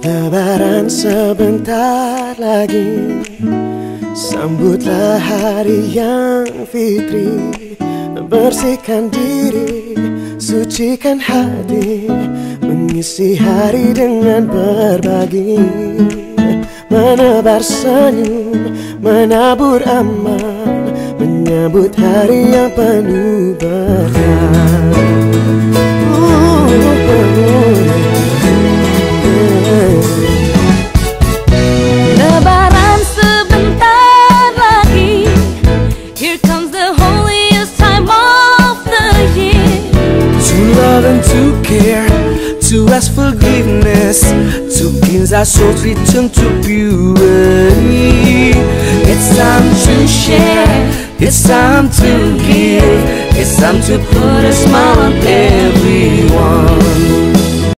Lebaran sebentar lagi. Sambutlah hari yang fitri. Bersihkan diri, sucikan hati. Mengisi hari dengan berbagi. Menebar senyum, menabur aman. Menyambut hari yang penuh berkah care, to ask forgiveness, to cleanse our souls, return to purity. It's time to share, it's time to give, it's time to put a smile on everyone.